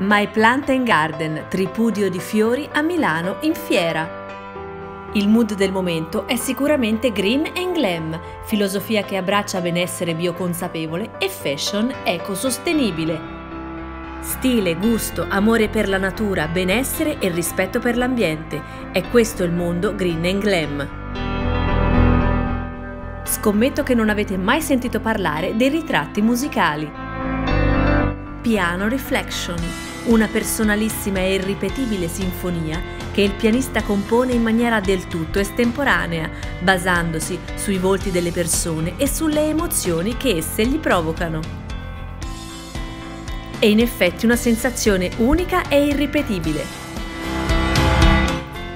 My Plant and Garden, tripudio di fiori a Milano in fiera. Il mood del momento è sicuramente green and glam, filosofia che abbraccia benessere bioconsapevole e fashion ecosostenibile. Stile, gusto, amore per la natura, benessere e rispetto per l'ambiente. È questo il mondo green and glam. Scommetto che non avete mai sentito parlare dei ritratti musicali. Piano Reflection, una personalissima e irripetibile sinfonia che il pianista compone in maniera del tutto estemporanea, basandosi sui volti delle persone e sulle emozioni che esse gli provocano è in effetti una sensazione unica e irripetibile.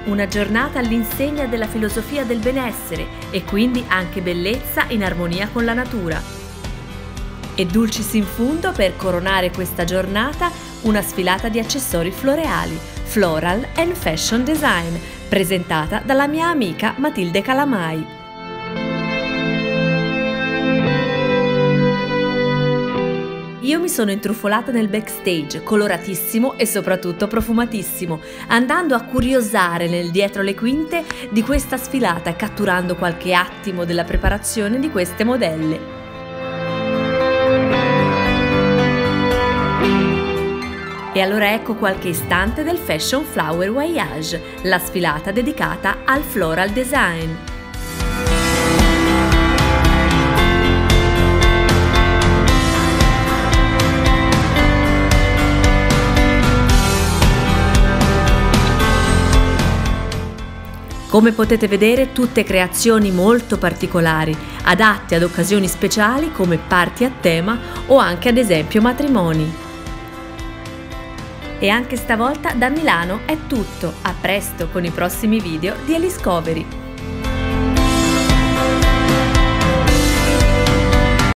Una giornata all'insegna della filosofia del benessere e quindi anche bellezza in armonia con la natura. E dulcis in fundo per coronare questa giornata una sfilata di accessori floreali, Floral and Fashion Design, presentata dalla mia amica Matilde Calamai. Io mi sono intrufolata nel backstage, coloratissimo e soprattutto profumatissimo, andando a curiosare nel dietro le quinte di questa sfilata catturando qualche attimo della preparazione di queste modelle. E allora ecco qualche istante del Fashion Flower Voyage, la sfilata dedicata al floral design. Come potete vedere tutte creazioni molto particolari, adatte ad occasioni speciali come party a tema o anche ad esempio matrimoni. E anche stavolta da Milano è tutto, a presto con i prossimi video di Eliscovery.